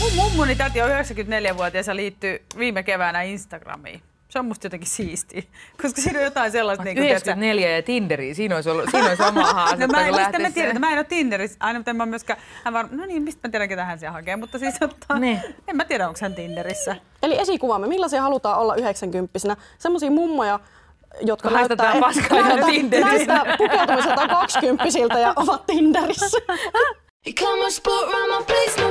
Mun mummuni täti on 94-vuotias ja liittyy viime keväänä Instagramiin. Se on musta jotenkin siisti, koska siinä on jotain sellaista... Niin 94 tiedätkö, ja Tinderi, siinä olisi, ollut, siinä olisi oma haastetta, no mä, en, mistä mä tiedän, mä en ole Tinderissä, aina mutta en mä myöskään, hän var, no niin, mistä mä tiedän, ketä hän siellä hakee, mutta siis ottaa, niin. en mä tiedä, onko hän Tinderissä. Eli esikuvaamme, millaisia halutaan olla 90 Semmoisia mummoja, jotka näyttää, paskaa näyttää, näyttää pukeutumiselta 20 ja ovat Tinderissä. much sport around my place.